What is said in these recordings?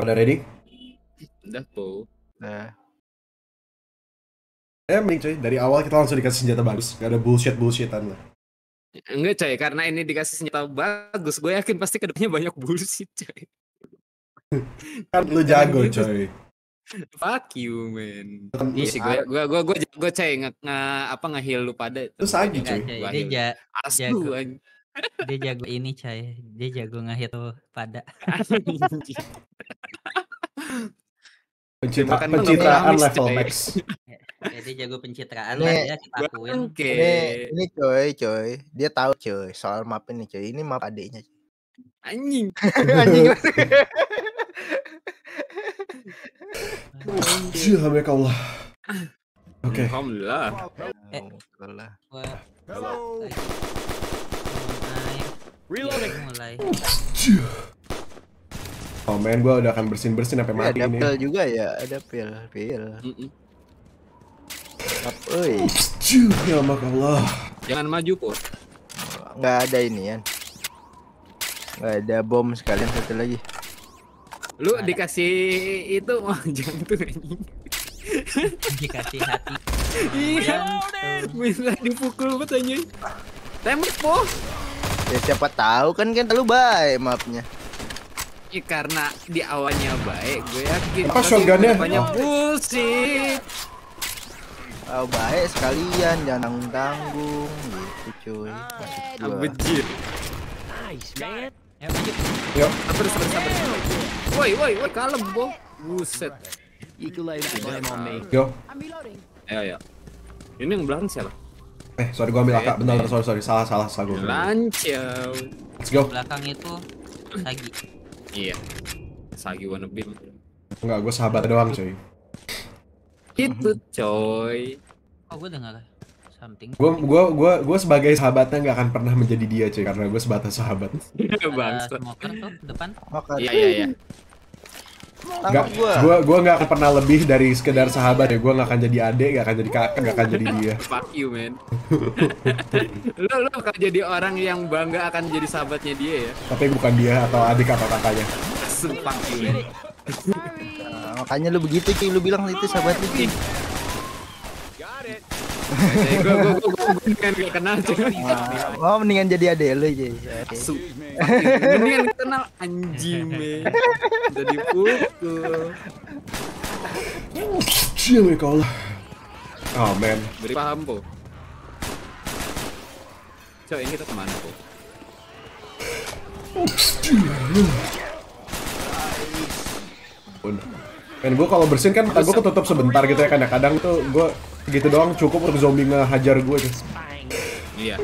Udah ready? Udah po. Nah, Eh, mending coy, dari awal kita langsung dikasih senjata bagus. Gak ada bullshit-bullshitan lah. Enggak coy, karena ini dikasih senjata bagus, gue yakin pasti ke depannya banyak bullshit coy. Kan lu jago coy. Fuck you man. Kan Iya gue gue gue gue jago coy nge, nge apa ngehil lu pada. Lu sagi Enggak, coy. coy. Gua Dia, heal. ja, Aslu jago. anjing. Dia jago ini, coy. Dia jago ngehit tuh pada. Pencitra, pencitraan level max. Jadi jago pencitraan Ini- lah dia kita akuin. Oke. ini ini coy, coy. Dia tahu coy soal map ini coy. Ini map adiknya. Anjing. Anjing. Alhamdulillah. Oke. Alhamdulillah. Eh. Alhamdulillah. Mulai. Reloading. Mulai. Oh men, gue udah akan bersin-bersin sampai Tapi mati ada ini. pil juga ya, ada pil, pil. Mm-mm. Map, oi. Ya Allah. Jangan maju po. Nggak ada ini ya. Nggak ada bom sekalian satu lagi. Lu Ada. dikasih itu oh, jantung anjing. Dikasih hati. Iya. Jantung. Bisa dipukul banget anjing. Tembak po. Ya siapa tahu kan kan terlalu baik mapnya. Ya, karena di awalnya baik, gue yakin. Apa Tapi shotgunnya? Banyak Oh. bullshit. Oh, baik sekalian jangan tanggung tanggung gitu cuy. Maksud gua. Abejir. Nice, man. Ya. Yuk. Sabar, sabar, sabar. Woi, woi, woi, kalem, Bo. Buset. Yo. Ayo, ayo. Ini yang belakang siapa? Eh, sorry gue ambil akak. Bentar, sorry, sorry. Salah, salah, salah. Lancau. Let's go. Belakang itu Sagi. Iya. Sagi wannabe. Enggak, gue sahabat doang coy. Itu, coy. Oh, gue dengar something. Gue gua, gua, gua sebagai sahabatnya nggak akan pernah menjadi dia coy. Karena gue sebatas sahabat. Bangsa. smoker tuh depan. Iya, iya, iya. Nggak, gua. gua, gua nggak akan pernah lebih dari sekedar sahabat ya. Gue nggak akan jadi adik, nggak akan jadi kakak, nggak akan jadi dia. Fuck you, man. lu lu akan jadi orang yang bangga akan jadi sahabatnya dia ya. Tapi bukan dia atau adik atau kakaknya. Sumpah you, man. Nah, makanya lu begitu cuy, lu bilang itu sahabat lu cuy. Gua gua gua mendingan gak kenal cuy. Oh, mendingan jadi adek lu cuy. Su mendingan kenal anjing, man. Udah dipukul. Cium ya Allah. Oh man. Beri paham, Po. Coy, ini kita ke mana, Po? Men gue kalau bersin kan mata gue ketutup sebentar gitu ya kadang-kadang tuh gue gitu doang cukup untuk zombie ngehajar gue tuh. Iya.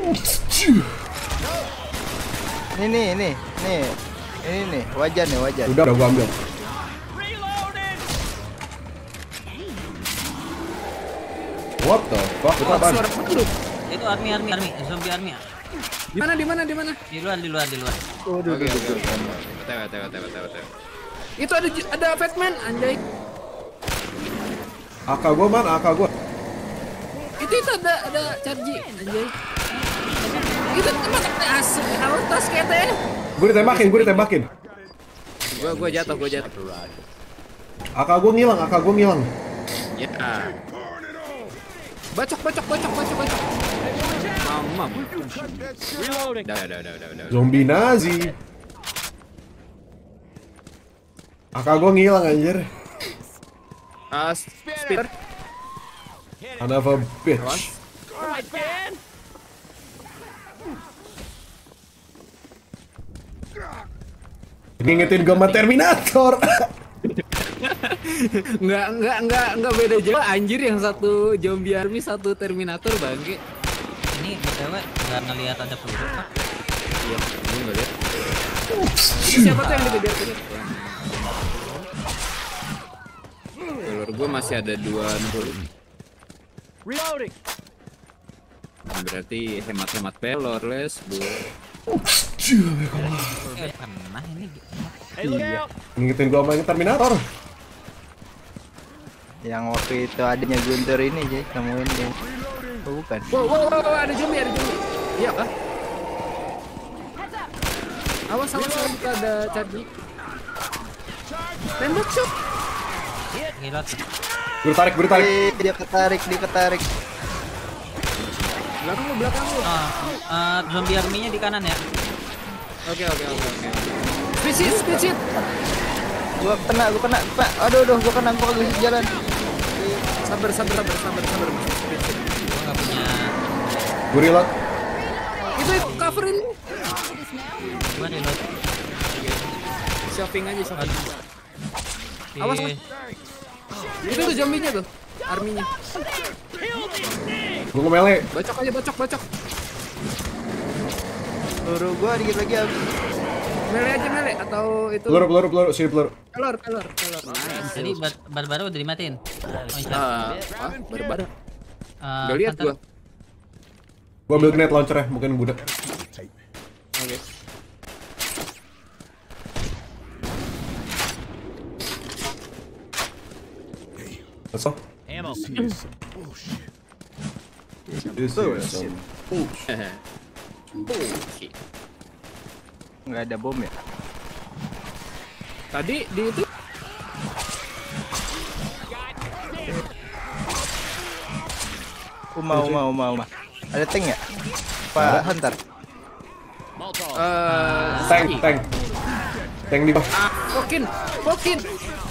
Ini nih, ini, nih. Ini nih, wajan nih, wajan. Udah udah gue ambil. What the fuck? Itu Oh, apaan? lu. Itu army army army, zombie army. Di mana di mana di mana? Di luar di luar di luar. Oke, oke, oke. Tewa, tewa, tewa, tewa, tewa. Itu ada ada Fatman, anjay. AK gue mana? AK gue. Itu itu ada ada charge, anjay. Itu tempat as atas kayaknya. Gue ditembakin, gue ditembakin. Gua gua jatuh, gua jatuh. AK gue ngilang, AK gue ngilang. Ya. Bacok, bacok, bacok, bacok, bacok. Mamam. Reloading. Zombie Nazi. AK gue ngilang anjir. Ah, speeder. Son of a bitch. Man. Ngingetin gue sama Terminator. Enggak, enggak, enggak, enggak beda jauh anjir yang satu zombie army, satu terminator bangke. Ini btw nggak ngelihat ada peluru kah? Iya, gua enggak lihat. Ini siapa tuh yang dikejar tadi? Telur gua masih ada dua nol. Reloading. Berarti hemat-hemat pelor, les, bu. Pernah ini. Out. Ngingetin gue sama Terminator. Yang waktu itu adanya Guntur ini cuy, temuin dia. Oh, bukan. Wow, wow, wow, wow, ada zombie, ada zombie. Iya kah? Awas, awas, awas, kita ada charge. Tembak cok. Reload. Gue tarik, gue tarik. Eh, dia ketarik, dia ketarik. Belakang lu, belakang lu. Oh, eh, zombie army-nya di kanan ya. Oke oke oke oke. Speed sheet, speed sheet. Gua kena, gua kena. Pak, aduh, aduh, gua kena, gua kagak bisa jalan. Sabar sabar sabar sabar sabar. Sheet. Gua punya. Gue reload. Itu coverin. Gua reload. Shopping aja shopping. Awas, Oke. Itu tuh zombinya tuh. Arminya. Gue ngemele. Bacok aja bacok bacok. Peluru gua dikit lagi habis. Mele aja mele atau itu. Peluru, peluru, peluru. Sini peluru. Pelor pelor pelor. Nice. Tadi bar- baru-baru udah dimatiin. Oh. Ah, baru-baru. Eh, Gak lihat gua. Gue ambil grenade launcher ya, mungkin budak. Oke. Let's go. Ammo. This bullshit. Bullshit. Ada bom ya? Tadi di itu Uma, uma, uma, uma. Ada tank ya? Pak Hunter. eh Tank, tank. Tank di bawah. ah.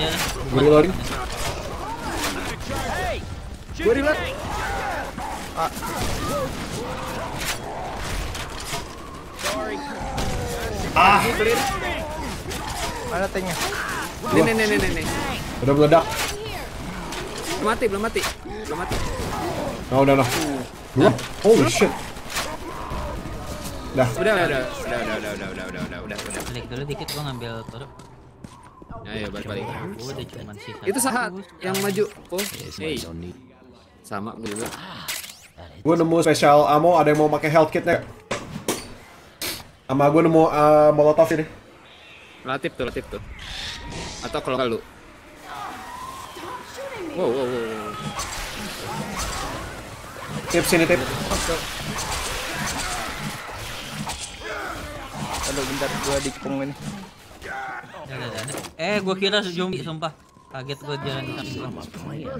Dia Gue reloading. Gue reload. Ah, Clear. Mana tanknya? Nih nih nih nih nih, udah meledak. Belum mati, belum mati. Belum mati. Nah, udah, nah. Dua. Holy shit. Dah. Udah, udah, udah, udah, udah, udah, udah, udah, udah, udah, udah, udah. balik dulu dikit gua ngambil peluru. Ayo balik balik. Gua udah cuma sisa. Itu saat yang maju. Oh, hey. Sama gue juga. Gue nemu special ammo, ada yang mau pakai health kit nggak? Sama gue nemu uh, molotov ini. Relatif tuh, relatif tuh. Atau kalau nggak lu. Wow, wow, wow. wow. Tip sini tip. Aduh bentar gua dikepung ini. Ya. Eh, gua kira zombie sumpah. Kaget gua jalan di samping gua.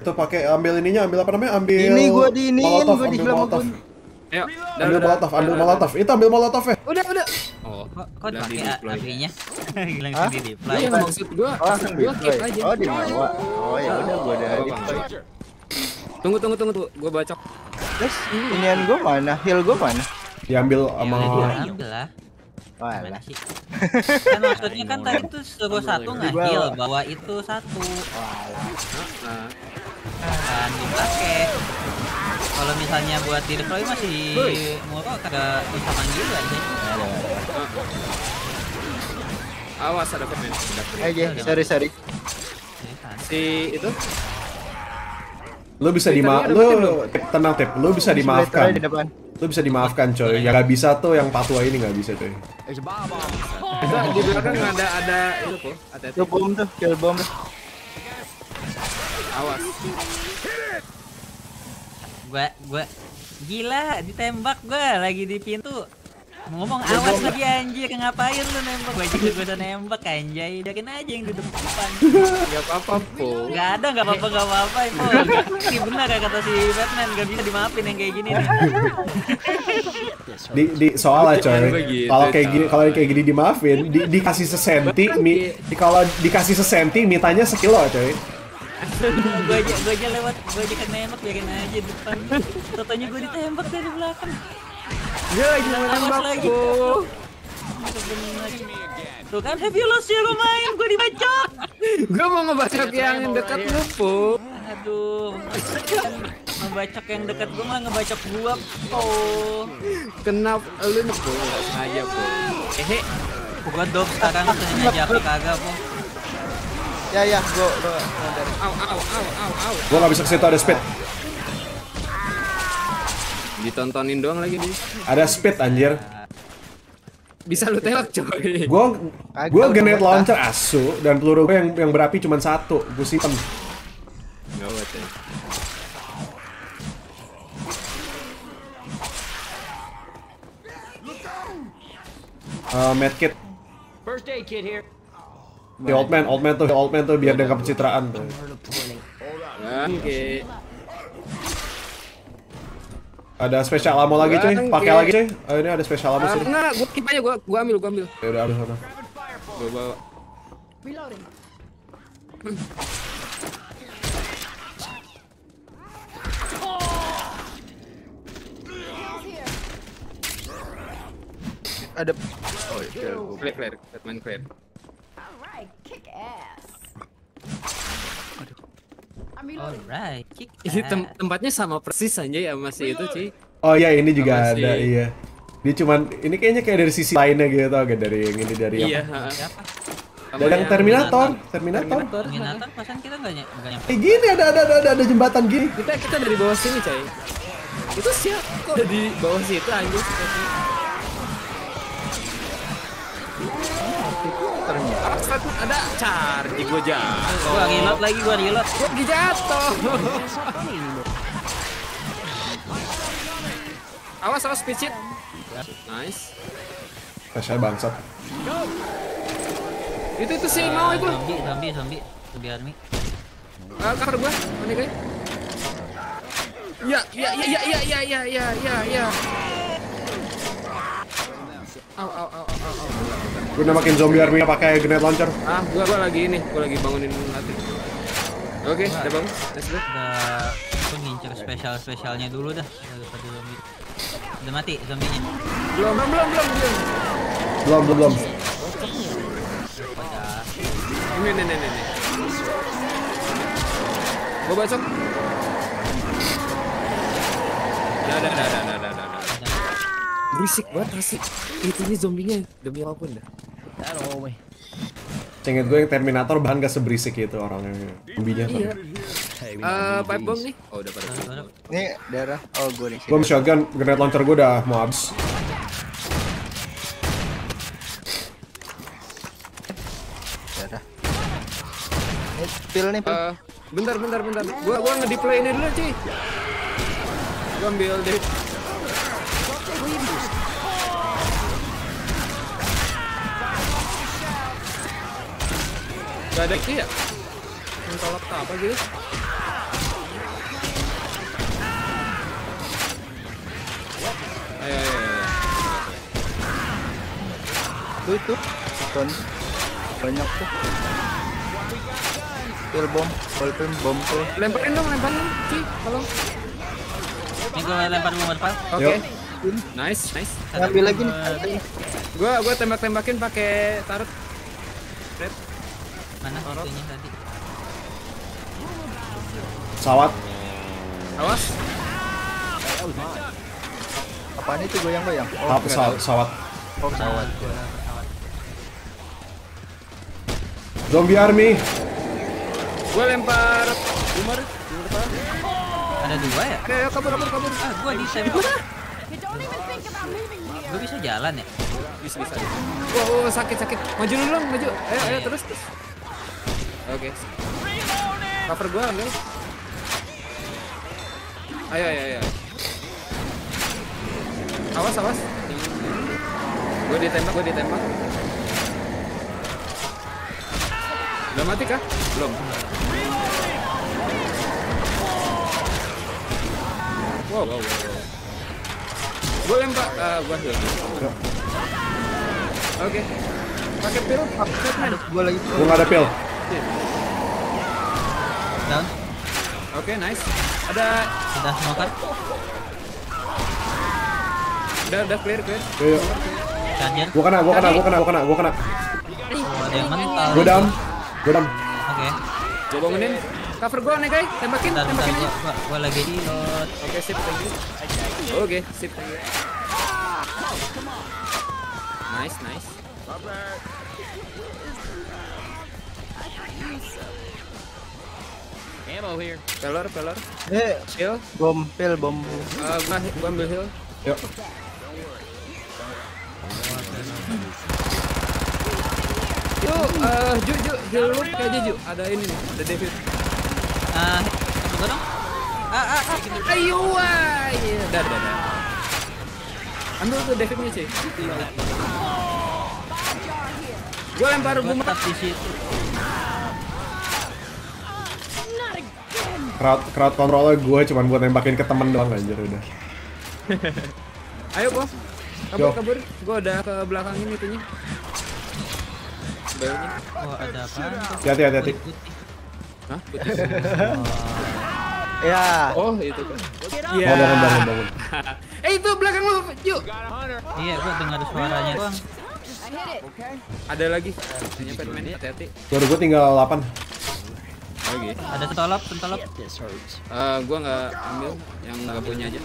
Tuh pakai ambil ininya, ambil apa namanya? Ambil Ini gua diinin, ambil dibilang molotov. Ayo, udah, Ambil udah, molotov, ambil udah, molotov. Itu ambil molotov ya. Udah, udah. Oh, Kok kok udah pakai di-deploy. AP-nya? Gilang Hah? sendiri Iya, deploy. yang maksud gua, Oh, langsung gua keep deploy. aja. Oh, di bawah. Oh, ya udah gua udah deploy. Tunggu, tunggu, tunggu, tunggu. Gua bacok. Terus inian gua mana? Heal gua mana? Diambil Ya sama udah diambil lah. Wah, Gimana sih? Kan maksudnya kan tadi tuh suruh satu nge-heal, bawa itu satu. Nah, Kan dipakai. Kalau misalnya buat di deploy masih murah kagak bisa manggil aja. awas ada komen. Udah. aja, sorry sorry. Kan. Si itu Lu bisa Tadi dima ada lu tenang tip, lu bisa dimaafkan. di depan. Lu bisa dimaafkan coy. Yang gak bisa tuh yang patua ini gak bisa coy. itu di belakang ada ada itu kok. Ada Tuh bom tuh, kill bom tuh. awas. Gua gua gila ditembak gua lagi di pintu. Ngomong awas lagi anjir ngapain lu nembak? Gua juga gua udah nembak anjay. Biarin aja yang duduk depan. Enggak apa-apa, Po. Gak ada gak apa-apa gak apa-apa itu Ini benar ya kata si Batman gak bisa dimaafin yang kayak gini nih. Di, di soalnya coy. Kalau kayak gini kalau kayak gini dimaafin, di, dikasih sesenti, mi, di, kalau dikasih sesenti mintanya sekilo coy. Gue aja, gua aja lewat, gue aja kena nembak biarin aja di depan. Totonya gue ditembak dari belakang Dia lagi Awas nembak, lagi. Po. Tuh kan have you lost ya main gue dibacok Gua mau ngebacok yang dekat lu, Po. Aduh Ngebacok yang dekat gue malah ngebacok gua Oh Kenapa lu nih, Po? Nggak sengaja, Po. Hehe. Gua dop sekarang sengaja aja apa kagak po Ya ya, gua gua. Au, au, au, au, au. Gua bisa ke situ ada speed. Ditontonin doang lagi nih. Ada speed anjir. Bisa lu tembak, coy. Gua gua grenade buat launcher asu dan peluru gue yang yang berapi cuma satu. Gua simpen. Enggak buat ya. Eh, medkit. First aid kit here. The old man, old man tuh, old man tuh biar dia pencitraan tuh. Oke. Ada spesial ammo lagi cuy, pakai lagi cuy. Oh, ini ada spesial ammo Ah, sih. enggak, gua keep aja, gua gua ambil, gua ambil. Ya udah ada sana. Gua bawa. Ada Oh, iya. Clear, clear. Batman clear. Alright, kick ass. Reloading. Alright. Ini tem- tempatnya sama persis anjay sama si itu, Ci. Oh iya ini juga sih? ada iya. Dia cuman ini kayaknya kayak dari sisi lainnya gitu agak dari yang ini dari Iya, apa? heeh. Siapa? Dari yang yang Terminator, Terminator. Terminator pasan kita nggak ny- nggak nyampe. Eh gini ada ada ada ada, ada jembatan gini. Kita kita dari bawah sini, coy. Itu siapa kok ada di bawah situ anjir. Ternyata. Fatma, ada charge gua jatuh. Gua reload lagi, gua reload. Gua lagi jatuh. awas, awas, picit. Nice. Saya bangsat. Itu itu si mau itu. Zombie, zombie, zombie. Zombie army. Ah, cover gua. Mana guys? Ya, ya, ya, ya, ya, ya, ya, ya, ya, ya. Au, au, au, au, au, Gue namakin zombie army pakai grenade launcher. Ah, gua gua lagi ini, gua lagi bangunin latih. Oke, udah bangun. Let's go. Udah, aku ngincer spesial spesialnya dulu dah daripada zombie. Udah mati zombinya. Belum, belum, belum, belum, belum. Belum belum belum. Udah. Ini, ini, ini, ini. Gua bacok. Udah, udah, udah, udah, udah, udah, udah. Berisik banget asik. Itu nih zombinya demi apa pun dah. Cenget gue yang Terminator bahan gak seberisik itu orangnya. Zombinya. Iya. Eh, pipe bomb nih. Oh, udah pada. Baru. Ini daerah. Oh, gue nih. Gue shotgun grenade launcher gue udah mau habis. Daerah. Ini pil nih, pil. Eh, bentar, bentar, bentar. Gua gua nge-deploy ini dulu, cuy. Gua ambil deh. Gak ada key ya? Yang tolak apa gitu? Ayo, ayo, ayo. Tuh itu. Ton. Banyak tuh. Pil bom, pil bom tuh. Lemparin dong, lemparin dong, cuy. Tolong. Ini gua lempar bomber pal. Oke. Yuk. Nice, nice. Ngambil lagi nih. Gua gua tembak-tembakin pakai tarot. Mana itunya tadi? Pesawat. Awas. Apaan itu goyang-goyang? Ah, Oh, pesawat, pesawat. oh pesawat. Zombie army. Gua lempar boomer. Ada dua ya? Ayo, ayo kabur kabur kabur. Ah, gua ditembak. You don't even think about leaving me here. Gua bisa jalan ya? Bisa bisa. Wah, wah, sakit sakit. Maju dulu dong, maju. Ayo ayo terus terus. Oke. Cover gua ambil. Ayo ayo ayo. Awas awas. Gua ditembak, gua ditembak. Udah mati kah? Belum. Wow, wow, wow. Gua lempar, ah, gua heal. Oke. Pakai pil, Batman. Gue lagi Gue gak ada pil. Down. Oke, nice. Ada, Udah smoker. udah, udah clear, clear. Yuk, yuk. Charger. Gue kena, gue kena, gue kena, gue kena, gue kena. Oh, ada yang mental. Gue down. Gue down. Oke. Gua bangunin. Cover gua nih, guys. Tembakin, Bentar, bentar. tembakin Gua, aja. gua, gua lagi reload. Oke, sip, thank you. Oke, sip, thank you. Nice, nice. Ammo here. Pelor, pelor. Eh, Heal. bom, pil bom. Uh, gua, gua ambil heal. Yuk. Itu, uh, Ju, Ju, heal lu kayak aja, Ju. Ada ini nih, ada David. Ah, gua dong. Ah, ah, ah. Ayo, wah. Iya, dah, dah, dah. Ambil tuh Davidnya, cuy. Gue lempar tetap di situ. Crowd crowd controlnya gue cuman buat nembakin ke temen doang anjir udah. Ayo, Po. Kabur, Yo. kabur. Gue udah ke belakang ini itunya. Belnya. Oh, ada tuh? Hati-hati hati-hati. Hah? Putih. Ya. Oh, itu kan. Iya. Bangun bangun bangun. Eh, itu belakang lu, yuk. Iya, gua dengar suaranya doang. Ada lagi. Hanya Batman, hati-hati. Baru gue tinggal 8 Oke. Ada stolop, stolop. Eh, gua nggak ambil yang nggak punya aja.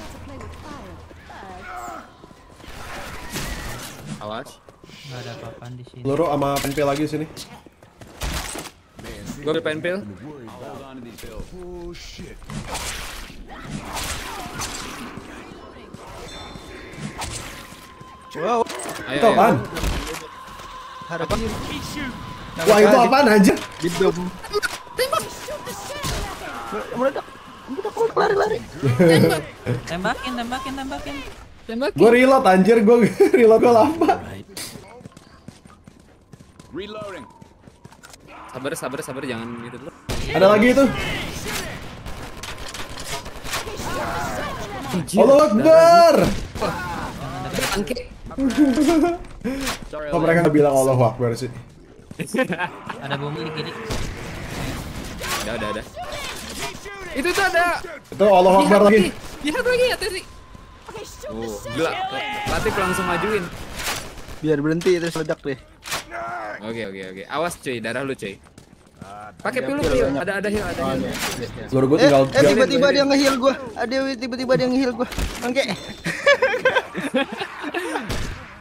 Awas. Gak ada apa-apaan di sini. Peluru sama penpil lagi sini. Gua ambil penpil. Wow. Ayo, Itu ayo. apaan? Harapan Wah itu apaan aja? di dom. Meledak. Meledak, meledak, lari, lari. Tembakin, tembakin, tembakin. Tembak. Gue reload anjir, gue reload gue lama. Reloading. Sabar, sabar, sabar, jangan gitu dulu. Ada lagi itu. Allah Akbar. Kok mereka nggak bilang Allah Akbar sih? Ada bom di kiri. Udah, udah, udah. Itu tuh ada. Itu Allah Akbar lagi. Lihat lagi, hati-hati. Oh, gila. Latif langsung majuin. Biar berhenti terus meledak deh. Oke, oke, oke. Awas cuy, darah lu cuy. Pakai pilu, pilu. Ada ada heal, ada heal. Baru gue Eh, tinggal eh tiba-tiba dia nge-heal gua. Ada tiba-tiba dia nge-heal gua. Bangke.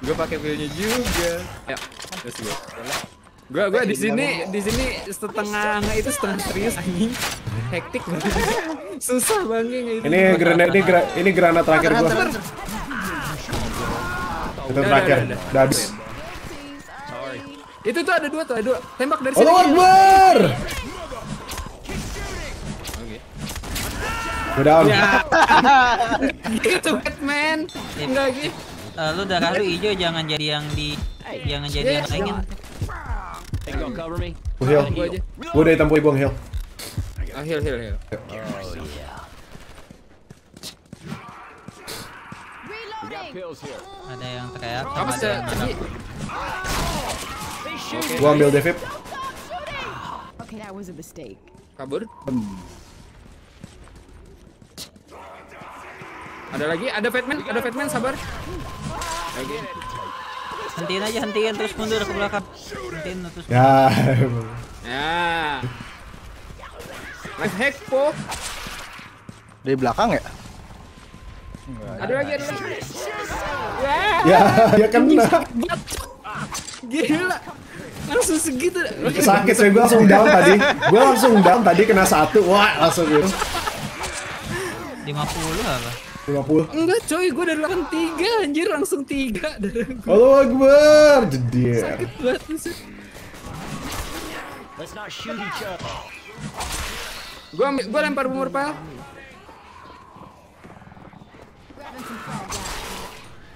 Gue pakai pilnya juga. Ya, terus gue. Gua gua di sini di sini setengah itu setengah serius anjing. Hektik banget. Susah banget itu. Ini granat ini gra- ini granat terakhir gue. Itu terakhir. udah, habis. Itu tuh ada dua tuh, ada dua. Tembak dari sini. Allah Akbar. Oke. Gue down. Ya. itu Batman. Enggak gitu. Eh, lu darah lu hijau jangan jadi yang di jangan jadi yang lainnya. Gue heal. Gua hitam putih gue heal. Ah, heal, heal, heal. Pills here. Ada yang teriak Apa sama ada yang Tadi Gue ambil Devip. Okay, that was a mistake. kabur. Ada lagi, ada Batman, ada Batman, sabar. Oke. Hentiin aja hentiin terus mundur ke belakang. Hentiin terus. Ya. Ya. Life hack po. Dari belakang ya? Ada lagi, ada lagi. Ya, ya kena. Gila. Langsung segitu. Sakit saya gue langsung down tadi. Gue langsung down tadi kena satu. Wah, langsung gitu. 50 apa? 50. Enggak coy, gue dari belakang tiga anjir langsung tiga dari gue. Allah Akbar. Jedir. Banget, buset. Let's not shoot each other. Gua ambil, gua lempar bumur pal.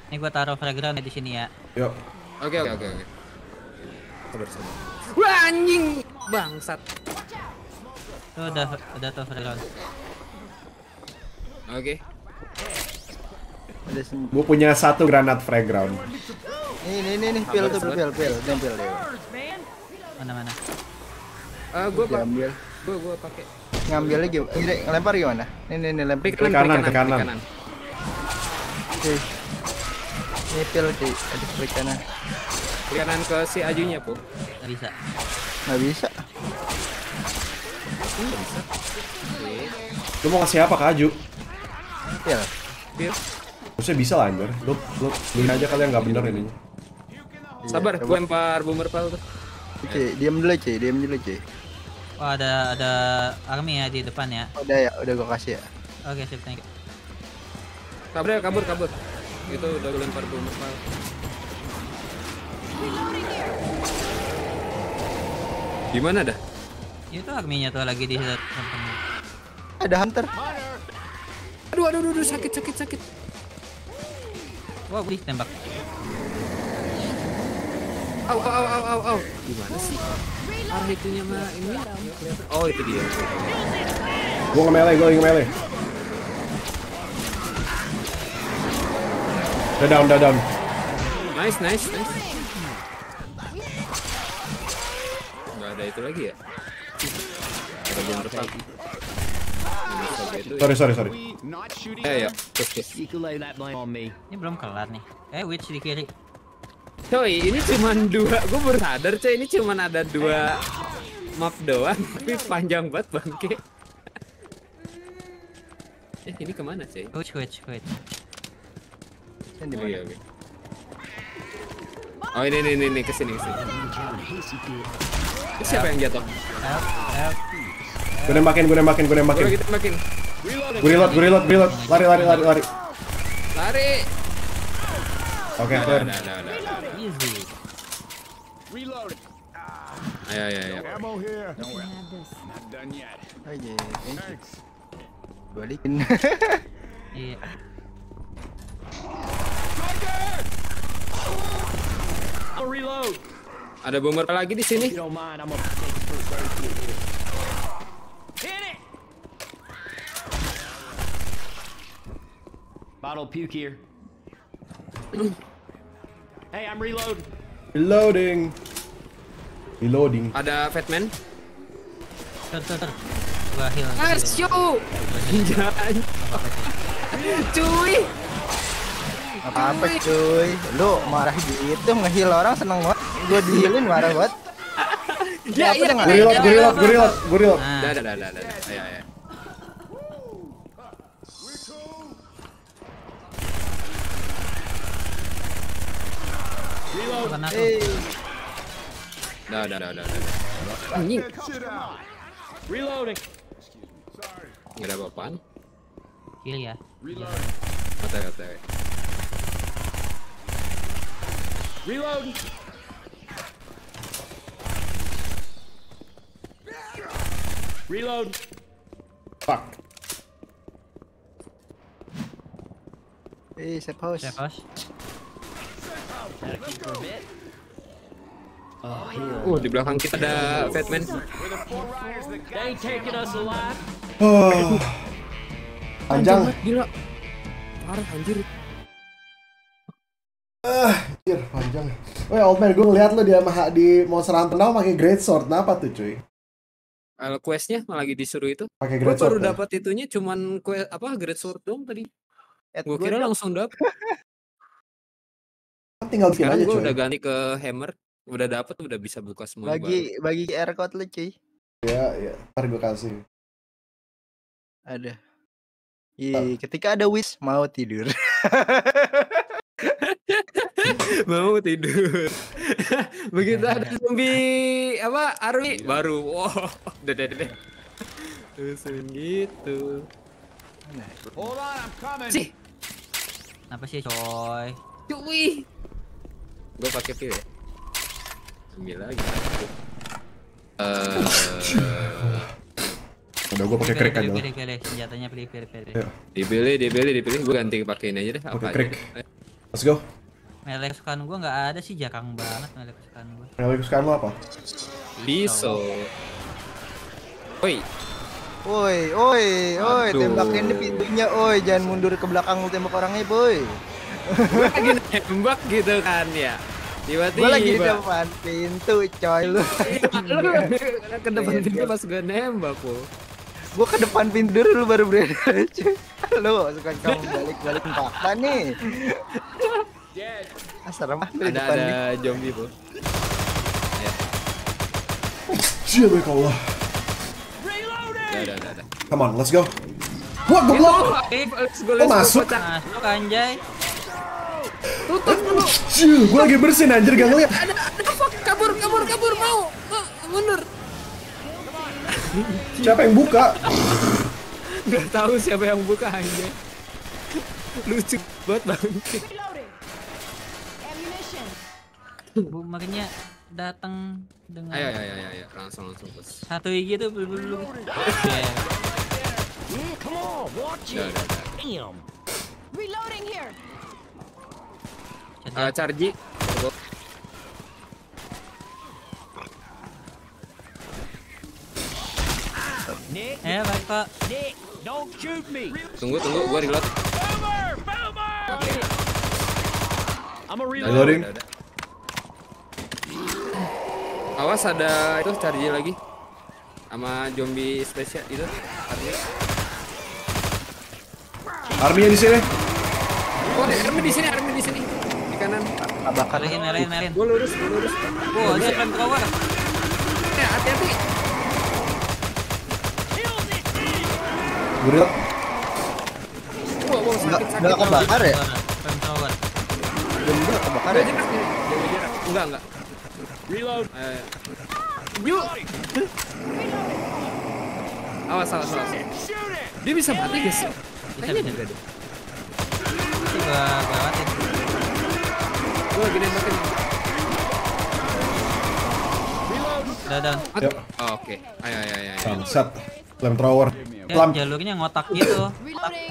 Ini gua taruh fragrant di sini ya. Yuk. Oke oke oke oke. Sabar sabar. Wah anjing bangsat. Tuh udah udah tuh fragrant. Oke. Ada sen- Gue punya satu granat fragground. Ini ini ini pil tuh pil pil pil. Mana mana. Eh gua pak, Diambil. gua gua pakai. Ngambilnya gimana? Ini ngelempar gimana? Ini ini lempar. Klik kanan, kanan, ke kanan. klik Oke. Ini pil di ada klik kanan. Klik kanan ke si ajunya po. Nggak bisa. Nggak bisa. Lu mau kasih apa ke Aju? Pil. Pil. Harusnya bisa lah anjir. Lu, lu, lu aja kali yang nggak bener ininya. Sabar, gua lempar bumur pal tuh. Oke, diam dulu cuy, diam dulu cuy. Oh ada ada army ya di depan ya. Udah ya, udah gua kasih ya. Oke sip thank you. Kabur ya, kabur kabur. Itu udah gua lempar bumur pal. Gimana dah? Itu arminya tuh lagi di samping. Ada hunter. Aduh aduh aduh, aduh sakit sakit sakit. Wah, boleh tembak. Au, au, au, au, au. Gimana sih? Arah itunya mah ini. Oh, itu dia. Gue nge-melee, gue lagi nge-melee. Udah down, udah down. Nice, nice, nice. Gak ada itu lagi ya? Ada belum tepat. Sorry, sorry, sorry. Shooting. Eh, ya, terus, terus. Ini belum kelar nih. Eh, witch di kiri. Coy, ini cuman dua. Gue baru sadar, coy. Ini cuman ada dua map doang. Tapi panjang banget, bangke. Eh, ini ke mana, coy? Witch, witch, witch. Yang di Oh, mana? iya, oke. Oh, ini, ini, ini, ini, ke sini, ke sini. Ini siapa yang jatuh? Help, help. Gue nembakin, gue nembakin, gue nembakin. Gue kita makin. Gue reload, gue reload, gue reload. Lari, lari, lari, lari. Lari. Oke, Ada, clear. ada, ada, ada, ada. Easy. Reloading. Ayo, ayo, ayo. Ammo here. You can have this. Not done yet. Thank you. Balikin. Iya. I'll reload. Ada bomber lagi di sini. If you don't mind, I'm gonna take the first aid kit here. Hit it! Bottle of puke here. hey, I'm reloading. Reloading. Reloading. Ada Fatman. Gua gua heal. Arsyo. Jangan. Cuy. Cuy. Lu marah gitu nge-heal orang seneng banget. Gue di-healin marah banget. Ya, apa ya. Gue reload, gue reload, gue reload, gue reload. Nah, Dah, dah, dah, dah, dah. Ayo, ayo. Bukan aku. Eh, Dah, dah, dah, dah, dah. Anjing. Reloading. Nggak ada apa-apaan. Kill ya. Kata, kata. Reloading. Reload. Fuck. eh, safe house. Safe house. Uh, di belakang kita ada Fatman. They ain't taking us alive. Oh. Panjang. Gila. Parah anjir. Anjir, panjang. Woi, old man, gue ngeliat lu di MH di Monster Hunter Now pakai great sword. Kenapa tuh, cuy? Kalau questnya malah lagi disuruh itu. Pakai great sword. baru ya? dapat itunya cuman quest apa Great Sword dong tadi. Gue gua kira langsung dapet. Kan Tinggal bikin Sekarang aja, gue cuy. udah ganti ke Hammer. Udah dapet, udah bisa buka semua yang baru. bagi bagi QR code lu cuy. Ya, ya. Ntar gue kasih. Ada. Ih, ketika ada wish mau tidur. mau tidur. Begitu ada zombie apa Arwi baru. Wow, udah deh deh. Langsung gitu. Hold on, I'm coming. Sih, Apa sih, coy? cuy. Gue pakai pil ya. Ambil lagi. Eh, Udah gue pakai crack aja pilih, pilih. Senjatanya pilih, pilih, pilih. Iya. dipilih, dipilih, dipilih. Gue ganti pakai ini aja deh. Apa Pakai crack. Eh, Let's go. Melee kesukaan gua nggak ada sih, jarang banget melee kesukaan gua. Melee kesukaan lo apa? Liso. Woi, Woi, woi, woi, tembakin di pintunya, woi, jangan mundur ke belakang lu tembak orangnya, boy. gue lagi nembak gitu kan ya. Tiba-tiba. Gua lagi di depan pintu, coy lu. Lu ke depan pintu pas gue nembak, po. Gua ke depan pintu dulu baru berani. cuy. Lu suka kamu balik-balik fakta nih. Ah, serem ah, di Ada depan nih. ada zombie. Udah, udah, udah, udah. Come on, let's go. Wah, goblok. Kok let's go, masuk? kocak. Masuk anjay. Cia, gue lagi bersin anjir gak ngeliat. Ada, ada, fuck, kabur, kabur, kabur, mau. Mundur. Siapa yang buka? Gak tahu siapa yang buka aja. Lucu banget. Ammunition. Bu, makanya datang dengan Ayo, ayo, ayo, ayo, langsung, langsung, bos. satu IG tuh belum belum. Ya, Come on, watch it. Damn. Reloading here. Eh, uh, Charji. Eh, baik pak. Tunggu, tunggu, gua reload. Reloading. Awas ada itu Charji lagi. Sama zombie spesial itu. Army. Arminya di sini. Oh, Army di sini, Army di sini. Kanan. Bakar Lain, lain, lain. Gua lurus, gua lurus. Wah, dia flamethrower. Ya, hati-hati. Reload. Wow, wow, Enggak sakit, sakit. enggak kebakar ya? Flamethrower. Enggak kebakar ya? Enggak, enggak. Reload. Eh. Yuk. Awas, awas, awas. Dia bisa mati guys. Bisa, Kayaknya bisa. enggak deh. Itu gua Gua lagi nembakin. Udah. Mati. Yuk. Oh, Oke. Ayo, ayo, ayo. ayo. Bangsat. Flamethrower. Ya, Flam jalurnya ngotak gitu.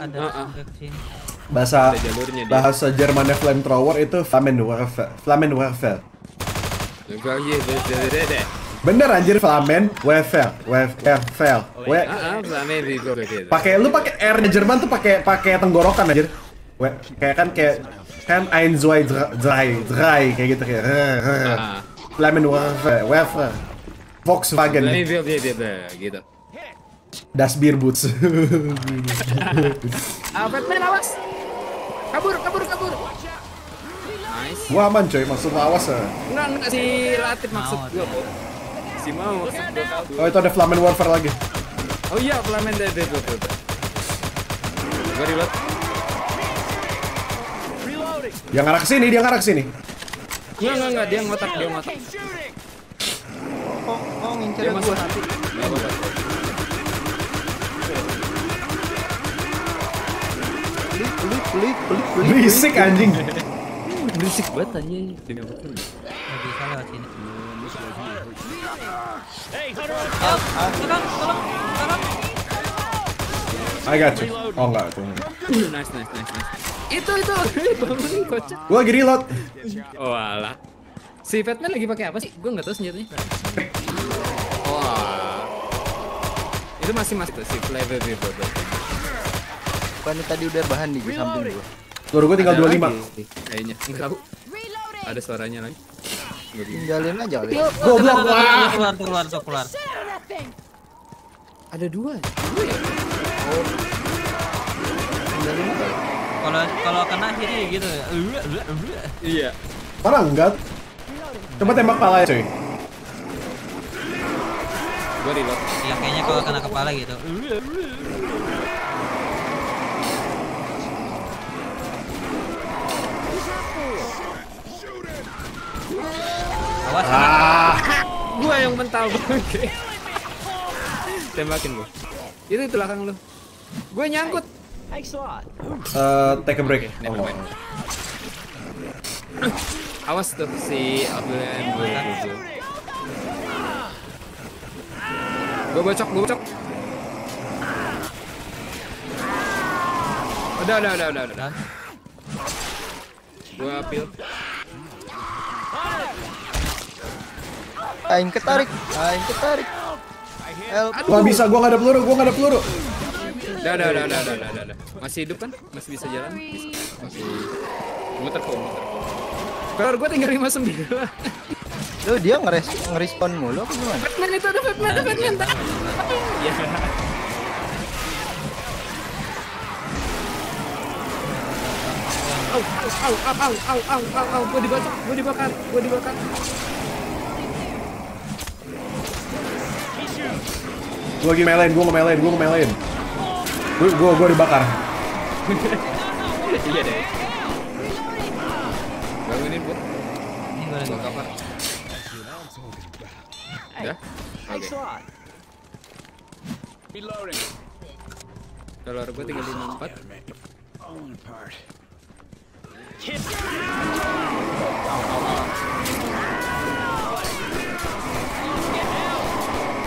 Ada Heeh. ke sini. bahasa Ada jalurnya dia. bahasa Jermannya flamethrower itu Flammenwerfer. Flammenwerfer. Iya. Bener anjir Flamen Werfer. Werfer. We Ah, ah, pakai lu pakai R Jerman tuh pakai pakai tenggorokan anjir. We, kayak kan kayak kan ein zwei drei drei kayak gitu kayak. Ah. Flammenwerfer. Werfer. Volkswagen. Dia, dia, dia, dia, gitu. Das Beer Boots. Ah, Batman awas. Kabur, kabur, kabur. Nice. Gua aman coy, maksud lu awas ya. Enggak, enggak si Latif maksud gua. Si mau maksud gua kabur. Oh itu ada Flamen Warfare lagi. Oh iya, Flamen deh, deh, deh. Gua reload. Dia ngarah ke sini, dia ngarah ke sini. Enggak, enggak, enggak, dia ngotak, dia ngotak. Oh, oh ngincer Dia gua. masuk. Enggak apa-apa. Pelit. Berisik anjing. Berisik banget anjing. Bisa lewat sini. Tolong, tolong, tolong. I got you. Oh enggak. Nice, nice, nice, nice. Itu, itu. Bangunin kocak. Gua lagi reload. Oh alah. Si Batman lagi pakai apa sih? Gue nggak tahu senjatanya. Wah. Itu masih masih tuh si Flavor Beaver. Bukan tadi udah bahan di samping gua. Peluru gua tinggal 25. lagi, Kayaknya. Enggak tahu. Ada suaranya lagi. Tinggalin aja kali. Goblok. Keluar, keluar, keluar. Ada dua. Dua ya? Tinggalin aja. Kalau kalau kena akhirnya gitu. Iya. Mana enggak? Coba tembak pala ya, coy. Gue reload. Ya kayaknya kalau kena kepala gitu. Awas, Ah, Gua yang mental bangke. Tembakin gua. Itu itu belakang lu. Gue nyangkut. Eh, take a break. Never Oh, mind. Awas tuh si Abdul yang gue Gue bocok, gue bocok. Udah, udah, udah, udah, udah. Gue apil. Aing ketarik, aing ketarik. Help. Gua bisa, gua nggak ada peluru, gua nggak ada peluru. Udah, udah, udah, udah, udah, udah, udah. Masih hidup kan? Masih bisa jalan? Bisa. Masih. Muter kok, muter. Kalau gue tinggal 59. Lu dia ngeres ngerespon mulu apa gimana? Batman itu ada Batman, ada Batman. tak? Ya. Au, au, au, au, au, au, au, au, gue dibakar, gue dibakar, gue dibakar. Gua lagi melein, gua ngemelein, gua ngemelein. Gua, gua, gua dibakar. Iya deh. Bangunin bu, Ini gue gue cover. Ya, oke. Kalau gue tinggal 54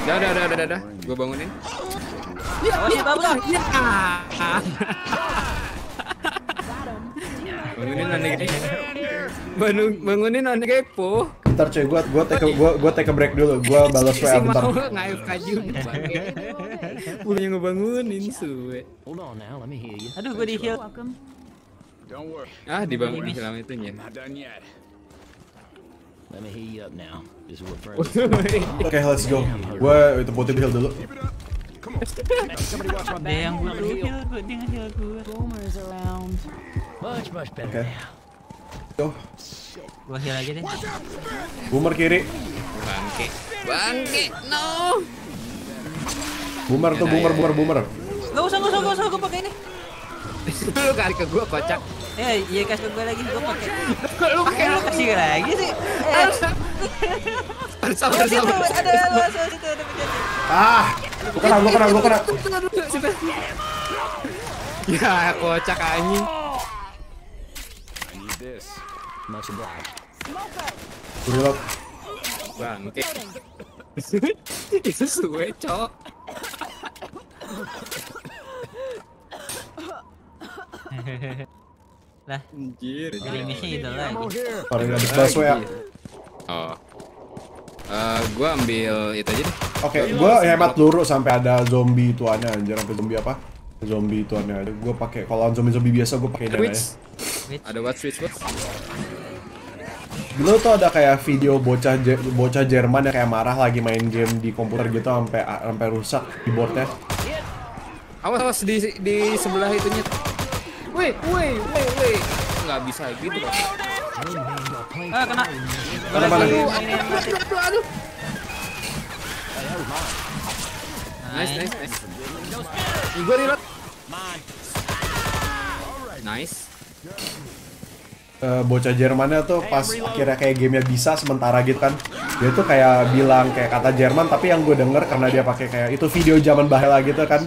Udah, udah, udah, udah, udah. Gue bangunin. Awas di bawah. Ya. bangunin aneh Bangun, bangunin aneh kepo. Bentar coy, gua gua take gua, gua take a break dulu. Gua balas WA bentar. mau ngaif kaju. punya ngebangunin suwe. Hold on now, let me hear you. Aduh, gue di heal. Welcome. Don't worry, Ah, dibangunin selama done yet. Let me hear you up now. This is what. Oke, let's go. Gue itu putih heal dulu. Ada yang butuh heal, gue dia nge-heal gue. Boomer's around. much, much better now. Heal aja deh. Boomer kiri. Bangke. Bangke. No. Boomer tuh boomer boomer boomer. Gak usah, gak usah, gak usah, gue pakai ini. Lu kali ke gua kocak. Eh, iya kasih ke gue lagi, gue pakai. Kok lu pakai Lu kasih lagi sih. Eh, sabar situ sabar. ada luas luas itu ada penjara. Ah, gue kena, gue kena, gue kena. Ya, kocak anjing. Need this. Much obliged. Reload. Bangke. Itu suwe, cok. Lah, Anjir. misi itu lagi. Nggak ada busway ya. Oh. Eh, gua ambil itu aja deh. Oke, gue hemat peluru sampai ada zombie tuannya anjir sampai zombie apa? Zombie tuannya aja. Gue pakai kalau zombie zombie biasa gue pakai dana ya. Ada what switch what? Dulu tuh ada kayak video bocah Je- bocah Jerman yang kayak marah lagi main game di komputer gitu sampai sampai rusak keyboardnya. Awas awas di di sebelah itunya. Woi, woi, woi, woi. Nggak bisa gitu, Bang. Ah, kena. Mana mana? Aduh, aduh. Nice, Nice. nice, nice. Reload. Nice. Eh, bocah Jermannya tuh pas akhirnya kayak gamenya bisa sementara gitu kan dia tuh kayak bilang kayak kata Jerman tapi yang gue denger karena dia pakai kayak itu video zaman bahela gitu kan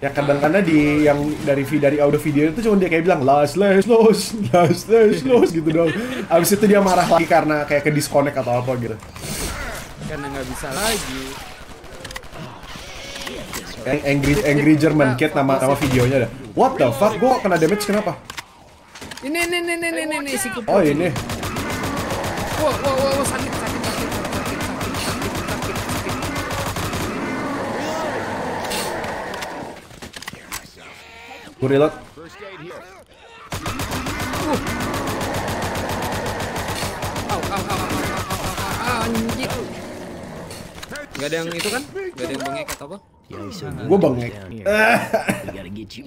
ya kadang-kadang di yang dari dari audio video itu cuma dia kayak bilang last last los last last los gitu dong abis itu dia marah lagi karena kayak ke disconnect atau apa gitu. Karena nggak bisa lagi. Ang- angry angry German kid nama nama videonya ada. What the fuck? Gue kena damage kenapa? Ini, ini, ini, ini, ini, si oh ini. Wow, wow, wow, sakit, Gue reload. Anjir. Gak ada yang itu kan? Gak ada yang bengek atau apa? Gue bengek.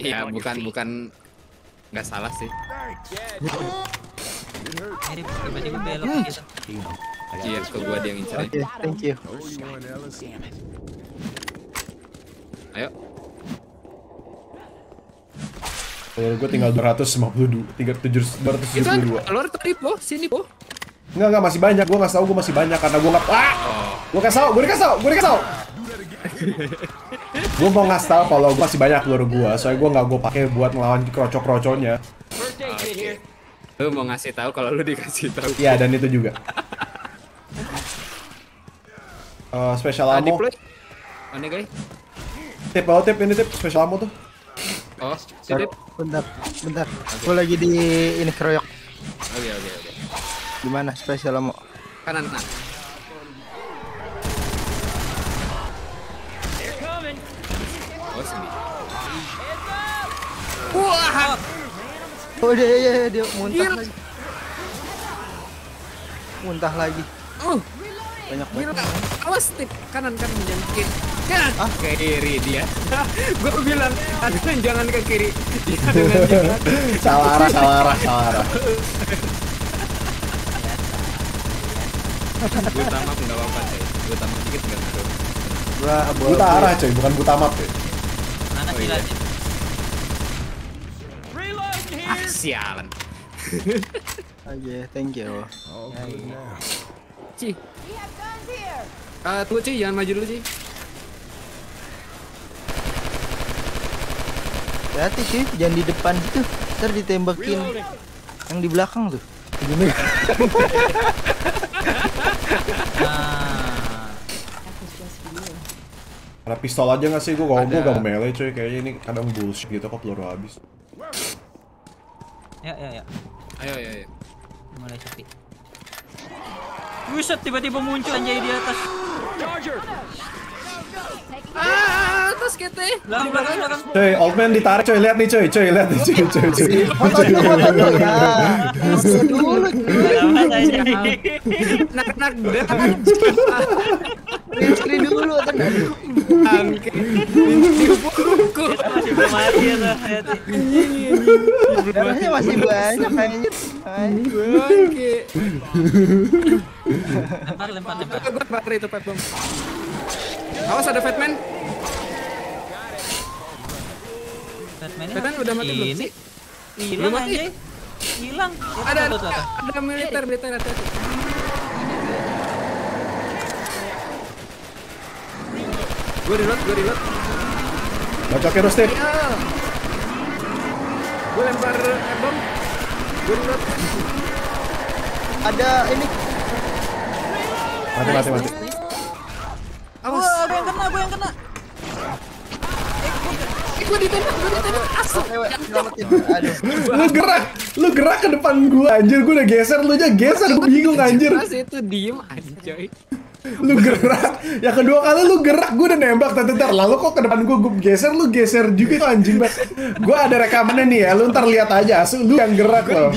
ya bukan bukan nggak salah sih. Iya, ke gua dia yang incer. Ya. Thank you. Ayo ya, gue tinggal 252 tiga tujuh Itu kan, 272 keluar tadi, po. Sini, po. Enggak, enggak, masih banyak. Gue ngasih tau gue masih banyak karena gue nggak... Ah! Gue kasih tau, gue dikasih tau, gue dikasih tau. gue mau ngasih tau kalau gue masih banyak peluru gue, soalnya gue nggak gue pakai buat ngelawan krocok-kroconya. Oke. Lu mau ngasih tahu kalau lu dikasih tahu. Iya, dan itu juga. Eh, special ammo. deploy. Oh, ini, guys. Tip, oh, tip, ini tip, special ammo tuh. Oh, Sorry, titip. bentar, bentar. Gue lagi di ini keroyok. Oke, oke, oke. Gimana spesial mau? Kanan, kanan. Oh, sini. Wah, Oh dia, dia, dia, dia muntah Gila. lagi. Muntah lagi. oh, Banyak banget. Awas, tip. Kanan, kanan, jangan ke kiri. Kanan. Ah, ke kiri dia. Gua bilang, kanan jangan ke kiri. Salah arah, salah arah, salah arah. Buta map nggak apa-apa, coy. Buta map dikit nggak ngaruh. Gua Buta arah coy, bukan buta map ya. Mana Oh, sih iya. Ah, sialan. aja, thank you. Ci. We have guns here. Ah, tunggu, Ci. Jangan maju dulu, Ci. Hati cuy, jangan di depan situ. Ntar ditembakin yang di belakang tuh. Gini. Nah. Ada pistol aja nggak sih? Gue kalau gue gak melee coy, kayaknya ini kadang bullshit gitu kok peluru habis. ya ya ya. Ayo, ayo, ayo. Mulai sepi. Buset tiba-tiba muncul anjay di atas. Ah, atas kete. Belakang, belakang, belakang. Coy, old man ditarik coy, lihat nih coy, coy, lihat nih coy, coy, coy. Foto dulu, foto dulu tenang. Angke. Masih belum mati ya. Darahnya masih banyak kayaknya. Angke. Lempar, lempar, lempar. Gue lempar itu. Awas ada Fatman. Batman udah mati belum sih? Hilang Belum mati. Hilang. Ada ada ada militer militer hati-hati. Gue reload, gue reload. Bacokin Rustin. Gue lempar air bomb. Gue reload. Ada ini Mati, mati, mati. Awas. Wah, gue yang kena, gue yang kena. Eh, gue ditembak, gue ditembak. Asuk. cewek selamatin. Aduh. Lu gerak, lu gerak ke depan gua anjir, gua udah geser, lu aja geser, gua bingung anjir. Pas itu diem anjay. Lu gerak, ya kedua kali lu gerak, gua udah nembak, tar, lalu kok ke depan gua, gua geser, lu geser juga itu anjing banget. Gua ada rekamannya nih ya, lu ntar lihat aja, Asu, lu yang gerak loh.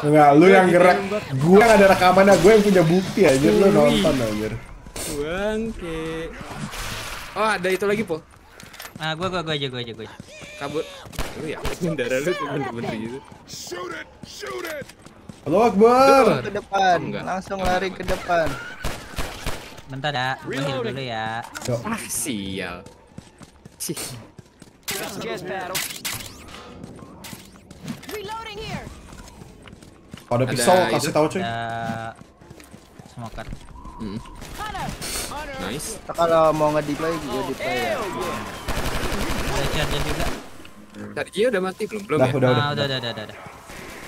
Enggak, lu yang gerak, gua yang ada rekamannya, gua yang punya bukti anjir, lu nonton anjir. Bangke. Oh, ada itu lagi, Po. Nah, gue, gue, gue aja, gue aja, gue aja. Kabur. Lu ya, darah lu tuh bener-bener gitu. Shoot it! Shoot it! Halo Akbar. Ke depan, Enggak. langsung lari ke depan. Bentar ya, gue heal dulu ya. Ah, sial. Cih. Reloading here. Ada pisau, kasih tahu cuy. Ada smoker. Mm, Hunter. Nice. Kita kalau mau nge-deploy gue deploy ya. Ada charger juga. Tadi dia udah mati belum? Belum Udah, ya? udah, Ah, udah. udah, udah, udah, udah.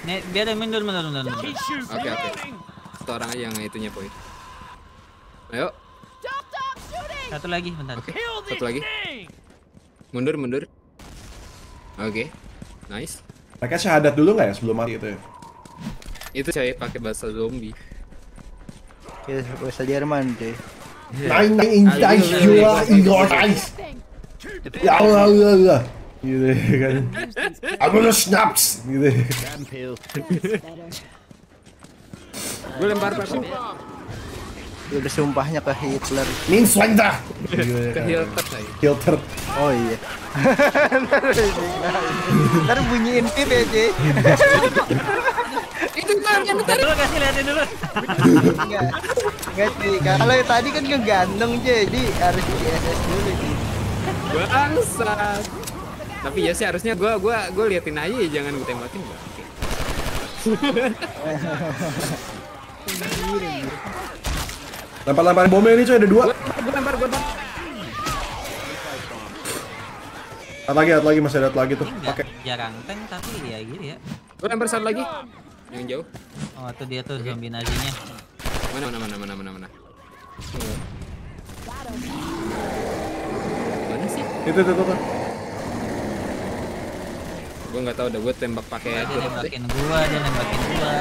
Nih, biar dia mundur, mundur, mundur, mundur. Oke, oke. Satu orang aja yang itunya, Boy. Ayo. Satu lagi, bentar. oke. Satu lagi. Mundur, mundur. Oke. Nice. Mereka syahadat dulu nggak ya sebelum mati itu ya? Itu saya pakai bahasa zombie. Kita bahasa Jerman cuy. Nine nine in dice, you are in your eyes. Ya Allah, Allah, Allah. Gitu kan. I'm gonna snaps. Gitu. Pill. Gue lempar Itu udah sumpahnya ke Hitler. Means like that. Gitu ke. Filter. Oh iya. Ntar bunyiin pip ya cuy. Itu kan yang Bentar dulu, kasih liatin dulu. Enggak. Enggak cuy. Kalau tadi kan ngegantung cuy. Jadi harus di SS dulu cuy. Bangsat. Tapi ya sih harusnya gua gua gua liatin aja ya, jangan gue tembakin gua. Oke. Lempar-lemparin bomnya ini cuy ada dua. Gua lempar gua lempar. Ada lagi, ada lagi masih ada lagi tuh. Nggak Pakai. jarang tank, tapi ya gitu ya. Gua lempar satu lagi. Yang jauh. Oh, tuh dia tuh zombie nazinya. Mana mana mana mana mana mana. Mana sih? Itu tuh. tuh. Gua nggak tahu dah gua tembak pakai Dia itu. nembakin gua, dia nembakin gua.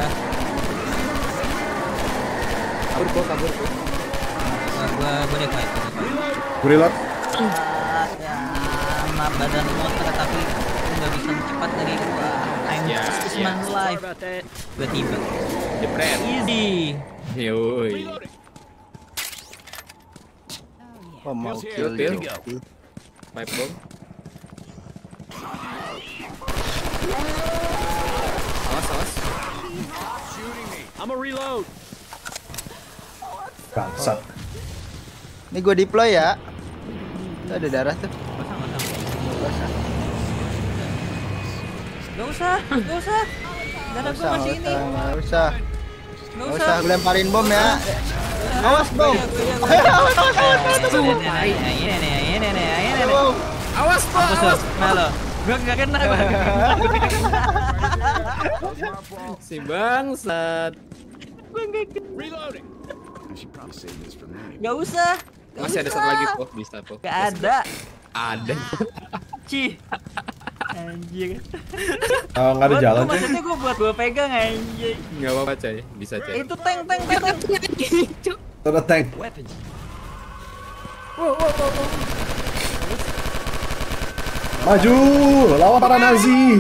Kabur gua kabur gua. Gua, gua, gua deh fight, gua. Gue reload. Ah, ya, maaf badan motor tapi nggak bisa cepat dari gua. I'm Ya, just ya. man life. Gua tiba. Jepret. Easy. Yoi. Oh mau kill Kill. Pipe bomb. Awas awas. I'm a reload. Bangsat. Ini gue deploy ya. Tuh ada darah tuh. Gak usah, gak usah. Darah usah, masih ini. usah, gak usah. Gak Gak usah. gue lemparin bom ya. Awas bom. Ini nih, ini nih, ini nih, ini nih. Bom. Awas po. Mampus lu. Nah lo. Gua gak kena gua. Si bangsat. This for me. Gak usah. Gak Masih ada satu lagi po. Bisa po. Gak ada. Ada. Cih. Anjir. Oh, nggak ada Gua- jalan gua cuy. Maksudnya gua buat gua pegang anjir. Nggak apa-apa coy. Bisa coy. Itu tank tank tank. tank. Ada tank. Maju, lawan para Nazi.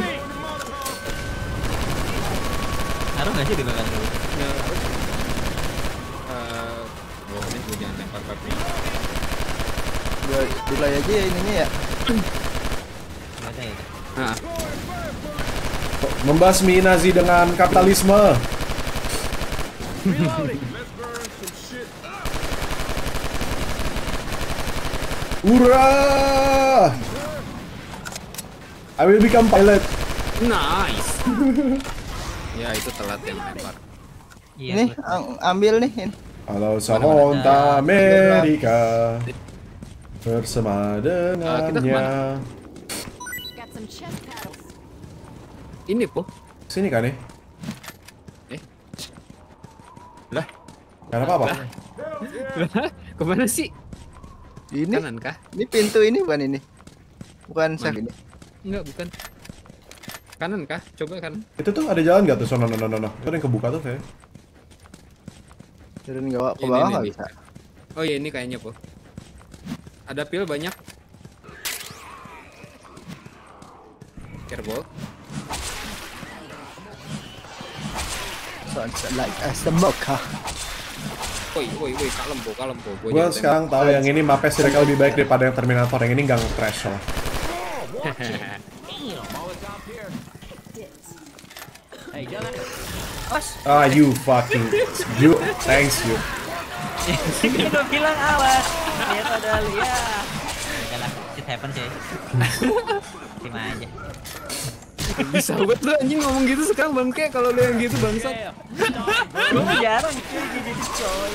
Ngaruh nggak sih dibakar dulu? Ya, Eh, gua ini gua jangan lempar papi. Gua delay aja ya ininya ya. Nah, Membasmi Nazi dengan kapitalisme. Hurrah! I will become pilot. nice. ya itu telat yang lempar. Iya. Nih, ambil nih ini. Halo Sahonta Amerika bersama Ah, dengannya. Paddles. Ini po. Sini kan nih? Eh. Lah, Gak apa-apa. lah, ke mana sih? Ini, Kanan kah? ini pintu ini bukan ini. Bukan save ini. Enggak, bukan. Kanan kah? Coba kanan. Itu tuh ada jalan gak tuh? So, no, no, no, no, no. Itu ada yang kebuka tuh kayak. Turun ke bawah, ke Ini, bawah ini, nggak ini. bisa. Oh iya ini kayaknya po. Ada pil banyak. Careful. Sounds like a smoke, huh? Woi, woi, woi, kalem po, kalem. Gua Gue sekarang tahu yang ini mapnya sih lebih baik daripada yang Terminator. Yang ini nggak nge-crash soalnya. Ah, you fucking... You, thanks you. Ini udah bilang awas. Ternyata ada ya. Udah lah, shit happen sih. Terima aja. Bisa buat lu anjing ngomong gitu sekarang bangke kalau lu yang gitu bangsat. Lu jarang cuy jadi coy.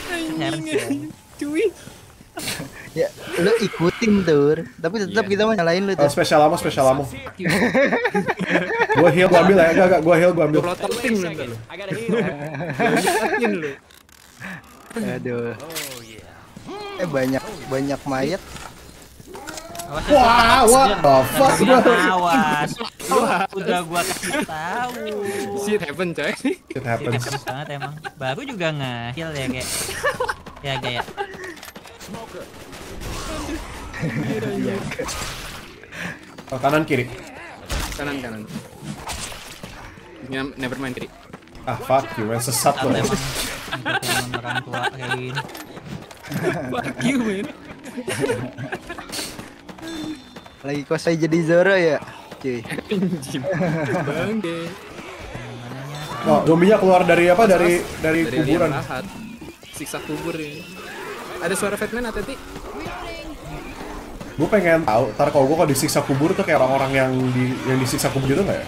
Cuy. Ya, lu ikutin tur. Tapi tetap Iya. kita mah nyalain lu Oh, tuh. spesial amo, spesial amo. Gue heal, gue ambil ya. Gak, gak, gue heal, gue ambil. Tim lu lu. Aduh. Eh banyak banyak mayat. Awas ya, Wah, what the fuck? Bilang awas. Udah gua kasih tahu. Shit happen coy. It happens. Happen banget emang. Baru juga nge-heal ya kayak. Ya kayak. Oh, kanan kiri. Kanan kanan. Nyam, never mind kiri. Ah, fuck you, man. Sesat Tahu lo. emang orang tua kayak gini. Fuck you man. Lagi kosai jadi Zoro ya. Cuy. Bangke. Oh, zombinya keluar dari apa? Dari dari Dari kuburan. Siksa kubur ini. Ada suara Fatman atau ti? Gue pengen tahu, ntar kalau gue kalau disiksa kubur tuh kayak orang-orang yang di yang disiksa kubur gitu nggak ya?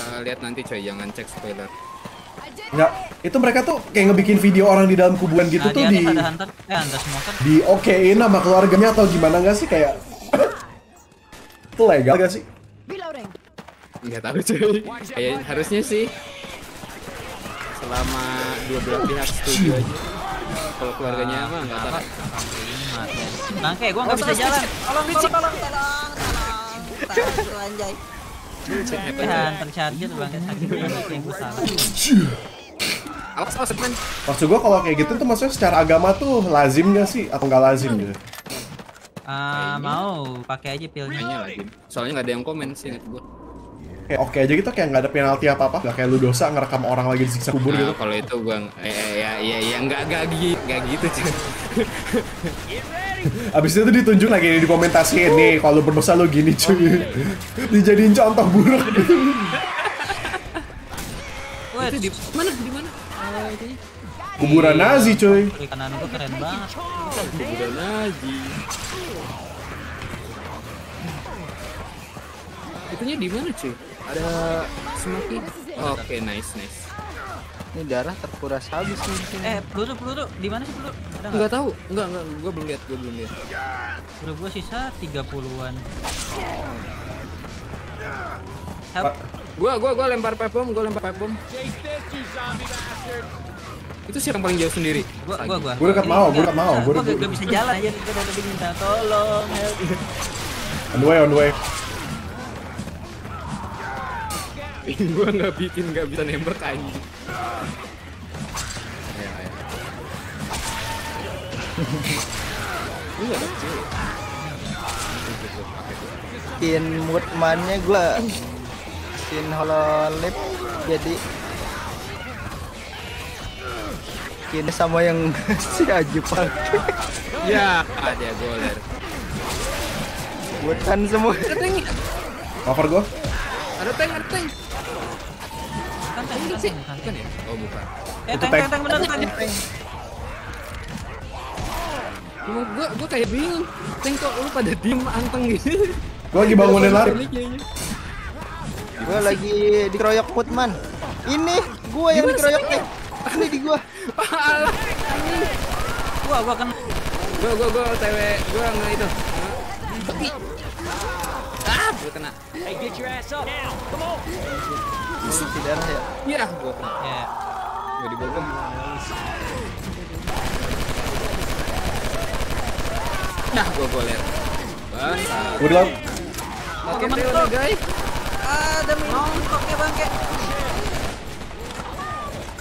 Uh, lihat nanti coy, jangan cek spoiler. Nggak, itu mereka tuh kayak ngebikin video orang di dalam kuburan gitu Nah, tuh di hunter, eh hunter di okein sama keluarganya atau gimana nggak sih kayak itu legal gak sih? Nggak tahu coy. Kayak harusnya sih selama dua belah pihak setuju aja. Kalau keluarganya mah nggak tahu. Bangke, gua nggak bisa jalan. Tolong, tolong, tolong, tolong, tolong. Tahu anjay. Cek Bangke sakit banget. Awas awas. Maksud gue kalau kayak gitu tuh maksudnya secara agama tuh lazim gak sih atau nggak lazim gitu? Ah, mau pakai aja pilnya. Soalnya nggak ada yang komen sih ingat gua. Kayak oke aja gitu kayak nggak ada penalti apa apa, nggak kayak lu dosa ngerekam orang lagi disiksa kubur Nah, gitu. kalau itu gua eh, eh, ya ya ya nggak nggak gitu nggak gitu coy. Abis itu ditunjuk lagi di komentasi nih kalau berdosa lu gini cuy. Dijadiin contoh buruk. Wah, Itu di mana di mana? Itunya. Kuburan Nazi cuy. kiri kanan gua keren banget. Kuburan Nazi. Itunya di mana cuy? Ada semakin. Oke, nice nice. Ini darah terkuras habis nih di sini. Eh, peluru peluru di mana sih peluru? Ada nggak? Enggak tahu, enggak enggak, gua belum lihat, gua belum lihat. Peluru gua sisa 30-an. Help. Gua gua gua lempar pipe bomb, gua lempar pipe bomb. Itu siapa yang paling jauh sendiri? Gua gua gua. Gua dekat mau, gua dekat mau, gua Gua dekat- gak, gak bisa jalan aja, gua tadi minta tolong. help. on the way, on the way. Gua nggak bikin nggak bisa nembak anjing. Ayo, ayo. Lu nggak ada kecil. Skin moodman-nya gua skin hololip jadi skin sama yang si Aju pakai. Ya, ada goler. Buatan semua. Ada tank, Cover gua. ada tank, ada tank. Kan kan kan Bukan ya? Oh bukan. Eh, Itu tank, tank. bener, tank. Cuma gua gua kayak bingung. Tank kok lu pada diem anteng gitu. Gua lagi bangunin lari. Gua lagi dikeroyok moodman. Ini gua yang dikeroyok nih. Ini di gua. Alah. Wah, gua kan Gua gua gua TW, gua nge itu. Tapi Gua kena. Isi darah ya. Iya, gua kena. ya. Gua dibogem. Nah. Bantah. Gua di laut. Oke, TW guys. Ada mentoknya bangke.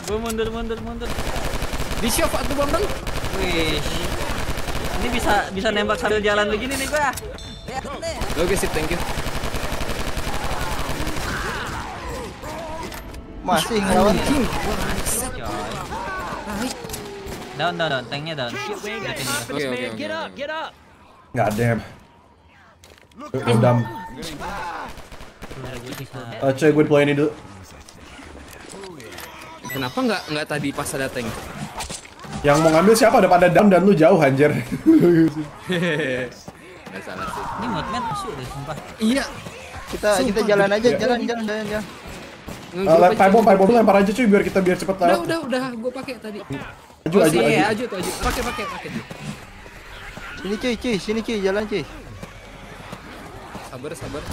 Gua mundur, mundur, mundur. Di shop atuh Bambang. Wih. Ini bisa bisa nembak sambil jalan begini nih gua. Deh. Oke, sip, thank you. Masih ngelawan. Down, down, down. Tanknya down. Liatin gua. Oke, oke, oke. Nggak damn. Udah. Uh, coy, gue deploy ini dulu. Kenapa nggak nggak tadi pas ada tank? Yang mau ngambil siapa? Ada pada dam dan lu jauh anjir. Nggak salah sih. Ini modman musuh deh, sumpah. Iya. Kita kita jalan aja, jalan jalan jalan jalan. Uh, Firebomb, firebomb dulu lempar aja cuy biar kita biar cepet Udah, lewat. udah, udah, gua pakai tadi. Aju, Oh, aju, sih, aju. iya, aju tuh, aju. Pakai, pakai, pakai. Sini cuy, cuy, sini cuy, jalan cuy. Sabar, sabar.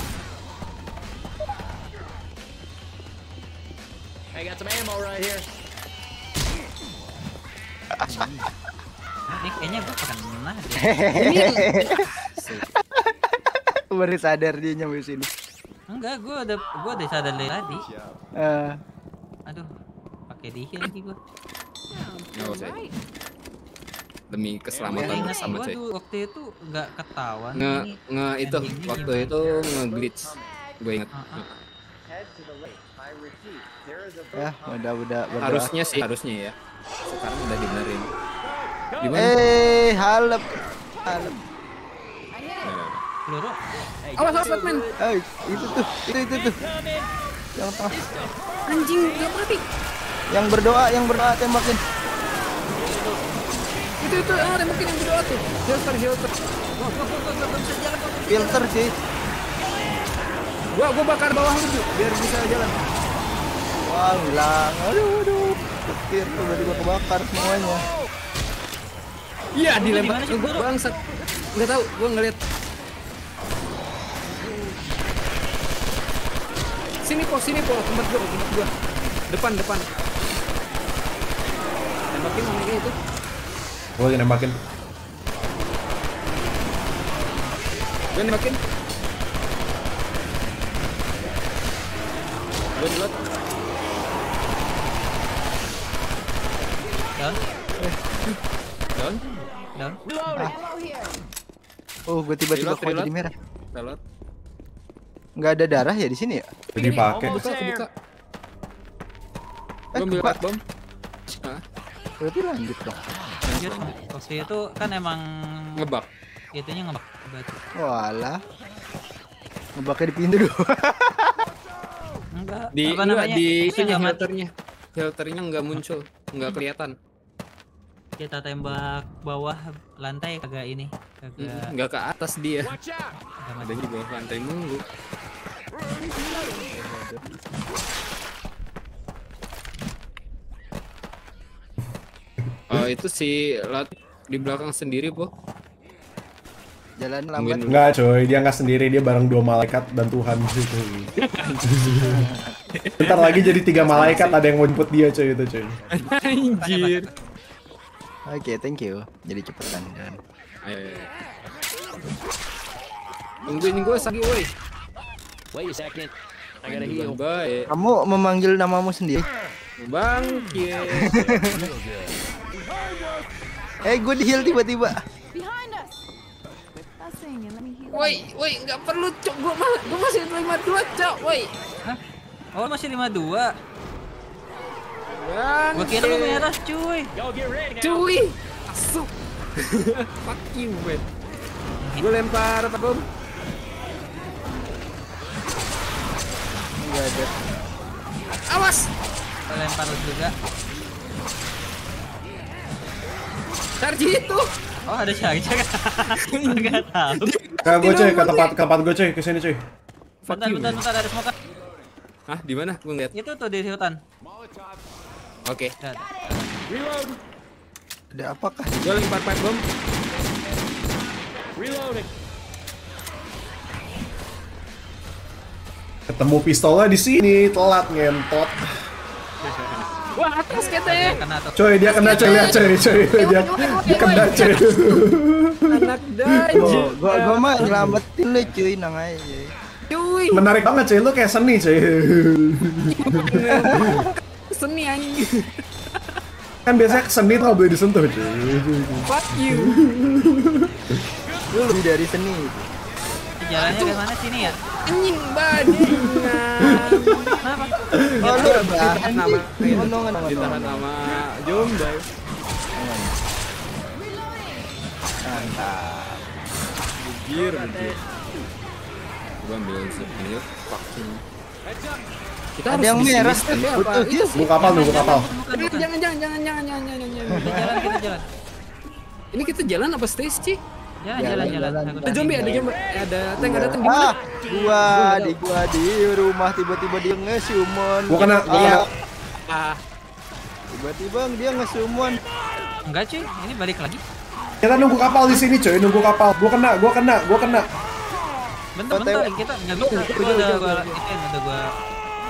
I got some ammo right here. Ini kayaknya gua pernah deh. Baru sadar dia nyampe sini. Enggak, gua udah gua udah sadar dari tadi. Eh, Aduh, pakai dihil lagi gua. Nggak usah. Demi keselamatan bersama gua cuy. waktu itu enggak ketahuan. Nge, Ini nge itu, waktu itu nge glitch. Gue inget. Ah, ah. ya udah udah berdoa. Harusnya sih, harusnya ya. Sekarang udah dibenerin. Gimana? Eh, halep. Halep. Peluru. Awas, awas, Batman. Eh, itu tuh, itu itu tuh. Yang tengah. Anjing, gak mati. Yang berdoa, yang berdoa tembakin. Itu, itu, ah, tembakin yang berdoa tuh. Shelter, shelter. Filter sih. Gua, gua bakar bawah lu, Ju, biar bisa jalan. Wah, hilang. Aduh, aduh. Petir tuh tiba kebakar semuanya. Iya, dilempar gua bangsat. Enggak tahu, gua ngeliat. Sini po, sini po, tempat gua, tempat gua. Depan, depan. Tembakin mana itu? Gue lagi nembakin. Gua nembakin. Gua delot. Down, Down. down. Oh, gue tiba-tiba Reload, kok jadi reload. merah. Delot. Nggak ada darah ya di sini ya? Jadi pakai. Buka, buka. Eh, Gua ambil kebuka. pipe bomb. Ah, Berarti lanjut dong. Lanjut, waktu itu kan emang ngebak. itunya ngebak batu. Walah. Ngebaknya di pintu doang. Enggak, Di apa enggak, namanya? di mati. filternya. Filternya nggak muncul, nggak kelihatan. Kita tembak bawah lantai kagak ini, kagak Nggak ke atas dia. Ada di bawah lantai mulu. Oh itu si Lat di belakang sendiri po. Jalan lambat. Enggak coy, dia nggak sendiri, dia bareng dua malaikat dan Tuhan gitu. Bentar lagi jadi tiga malaikat ada yang mau jemput dia coy itu coy. Anjir. Oke, thank you. Jadi cepetan jalan. Ayo, ayo, ayo. Tungguin gue lagi woi. Wait a second. I gotta heal. Baik. Kamu memanggil namamu sendiri? Bangkit. Eh, gue di heal tiba-tiba. Behind us! Fussing and let me heal. Woi, woi, nggak perlu cok, gua malah, gua masih 52 cok, woi. Hah? Oh masih 52 Bang, Gua kira lu merah cuy cuy, masuk. Fuck you, man. Gue lempar apa bom? Ada. Awas. Gua lempar lu juga Charge itu. Oh ada charger Gak tau Kayak gue cuy, ke tempat ke tempat gue cuy, ke sini cuy. Bentar you, bentar man. bentar ada smoke Hah, di mana? Gue ngeliat. Itu tuh di hutan Oke. Lihat. Ada apakah? Gue lempar pipe bom. Ketemu pistolnya di sini, telat ngentot. Wah, atas tuh Coy, dia kena coy, lihat coy, coy. Dia, dia kena coy. Anak. Oh, gua gua mah nyelamatin lu cuy, nang aja. cuy. Cuy, Menarik banget coy, lu kayak seni coy. seni anjing. Kan biasanya seni tuh boleh disentuh cuy. Fuck you. Lu lebih dari seni. Jalannya ke mana sini ya? Anjing bajingan. Kenapa? Oh, lu Ditahan nama. Oh, Ditahan nama Jombai. Mantap. Bujir, bujir. Gua ambil ini vaksin. Kita Ada yang di sini merah. ya, apa? Betul, Itu Nunggu kapal, nunggu kapal. Jangan, jangan, jangan, jangan, jangan, jangan, jangan, jangan. Kita jalan kita jalan Ini kita jalan apa stage sih? Jalan jalan jalan Ada zombie, ada zombie, Eh, ada tank, ada tank di Ah, gua di gua di rumah tiba-tiba dia nge-summon. Gua kena, gua kena. Ah, Tiba-tiba dia nge-summon. Enggak cuy, ini balik lagi Kita nunggu kapal di sini coy, nunggu kapal. Gua kena, gua kena, gua kena. Bentar bentar kita nggak bisa Gua udah gua ituin udah gua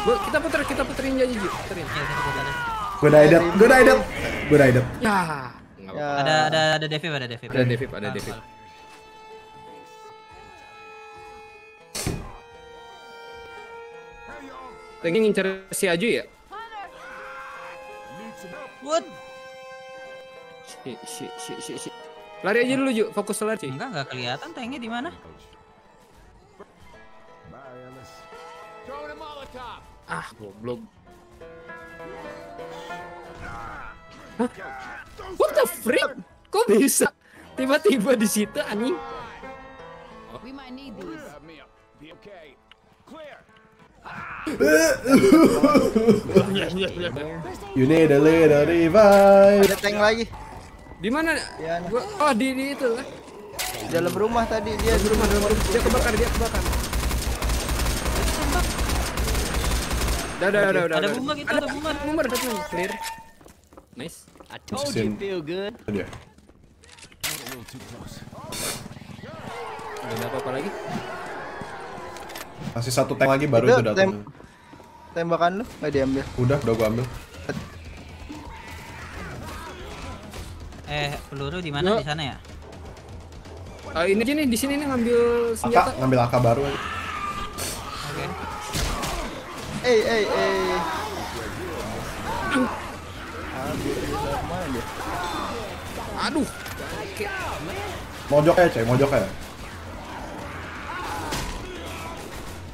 gua, kita puter, kita puterin aja, Ji. Puterin. Ya satu gua. Gua daidet, gua daidet. Gua daidet. Ya. Nggak apa-apa. Ya. Ada ada ada Devi ada Devi Ada Devip, ada Devip. Lagi ngincer si Aju ya? What? Si, si, si, si, si. Lari aja dulu, Ju. Fokus lari, Ci. Enggak enggak kelihatan tanknya di mana? Ah, goblok. Hah? What the freak? Kok bisa? Tiba-tiba di situ anjing. We might need these. You need a little revive. Ada tank lagi. Di mana? Ya, nah. Gua oh di, di itu. dalam rumah tadi dia Di rumah, di rumah. Dia kebakar, dia kebakar. Udah, udah, udah, udah. Ada bunga gitu, ada bunga. Boomer, ada bunga. Clear. Nice. I told you feel good. Udah ada apa-apa lagi? Masih satu tank lagi baru Itu itu datang. tem- tembakan lu nggak diambil. Udah, udah gua ambil. Eh, peluru di mana di sana ya? Ah, ini aja nih, di sini nih ngambil Aka, senjata. ngambil AK baru. Oke. Eh eh eh. Aduh. Mojok ya, coy, mojok ya.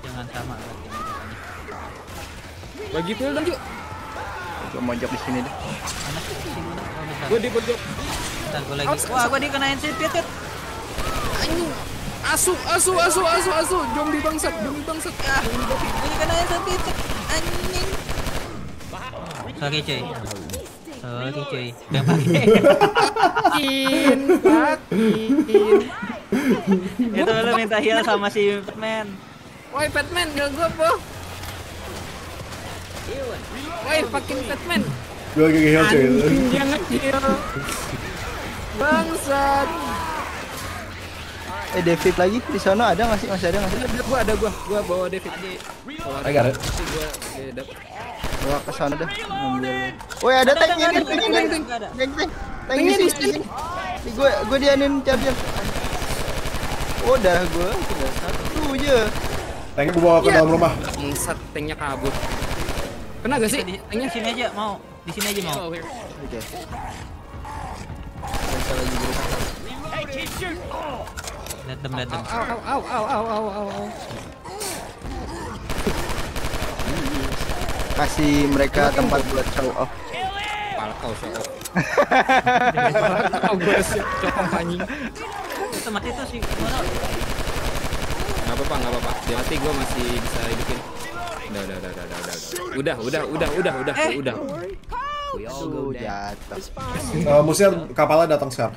Jangan sama. Bagi pil dong, Ju. Gua mojok di sini deh. Oh. Gua di pojok. Bentar, gua lagi. Wah, gua dikenain sipit. Anjing. Asu, asu, asu, asu, asu. Zombie bangsat, zombie bangsat. Ah, Gua dikenain sipit. Anjing. Sorry cuy. Sorry cuy. Gak pakai. Itu lu minta heal sama si Batman. Woi, Batman, gak gua, po. Woi, fucking Batman. Gua lagi heal. Anjing, jangan heal. Bangsat. Eh David lagi di sana ada nggak sih? Masih ada nggak sih? Ada gua, ada gua. Gua bawa David. I got it. Pasti gua dapet. Bawa ke sana dah. Woi ada tank ini, ada, tank ini, ada, tank, ada. tank, tank, tank Tanknya di di gua, gua dianin charger. Oh dah gua tinggal satu aja. Tanknya gua bawa ke dalam rumah. Bangsat, tanknya kabur. Kena gak sih? Tanknya sini aja mau. Di sini aja mau. Oke. Datem datem. Au au au au au au au au. Kasih mereka tempat buat show off. Pala kau show off. Kau gue show off anjing. Itu mati tuh si. Gak apa-apa, gak apa-apa. Dia mati gue masih bisa hidupin. Udah, udah, udah, udah, udah, udah. Udah, udah, udah, udah, udah, udah. Tuh down. jatuh. Eh, musuhnya kapalnya datang sekarang.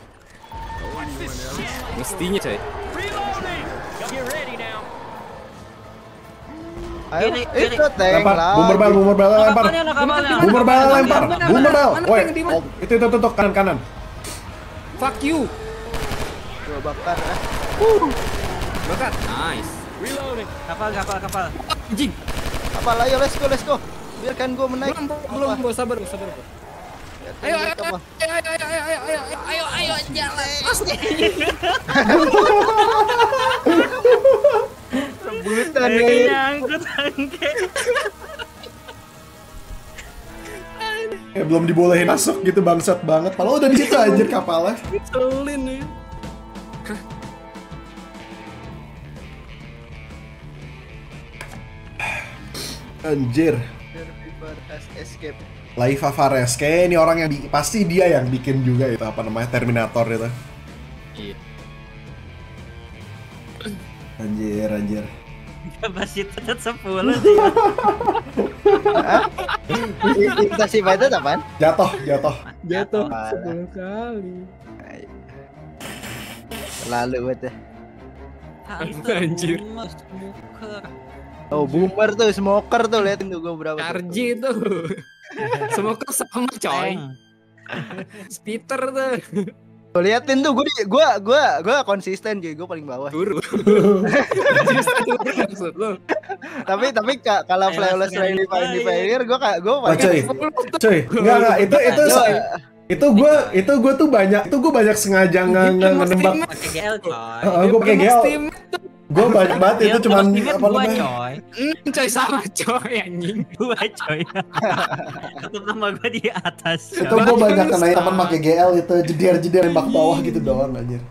Mestinya coy. Ayo, itu tank Lempar, lah. boomer bell, boomer bell lempar. Lah kapalnya. Boomer bell lempar. Boomer mana, Woi, itu itu itu kanan kanan. Fuck you. Gua bakar. ah. Bakar. Nice. Kapal kapal kapal. Anjing. Apa lah, ayo let's go, let's go. Biarkan gua menaik. Belum, belum, belum, sabar, sabar. bro. Ayo, ayo, ayo ayo ayo ayo ayo ayo ayo jalan pasti rebutan nih nyangkut angke Eh, belum dibolehin masuk gitu bangsat banget. ayo udah di situ anjir kapalnya. ayo nih. Anjir. Anjir, escape. Laiva Fares, kayak ini orang yang pasti dia yang bikin juga itu apa namanya Terminator itu. Iya. Anjir, anjir. Kapasitas 10 sih. Investasi itu apaan? Jatuh, jatuh. Jatuh. 10 kali. Lalu buat ya. Anjir. Smoker. Oh, boomer tuh, smoker tuh, liatin tuh gua berapa. Karji tuh. Semoga sama coy. Peter tuh. Tuh liatin tuh gue gue gue gue konsisten jadi gue paling bawah. Turun. maksud tapi tapi kalau flawless Randy paling di pioneer gue gue paling coy. Coy, enggak itu nah, itu itu gue itu gue tuh banyak itu gue banyak sengaja nggak nembak. Gue kayak Gue pakai gue banyak banget itu cuman Steamnya apa namanya coy. Hmm, coy sama coy anjing. Dua coy. Satu nama gua di atas. itu gue banyak kenain teman pakai GL itu jeder jeder nembak bawah gitu doang anjir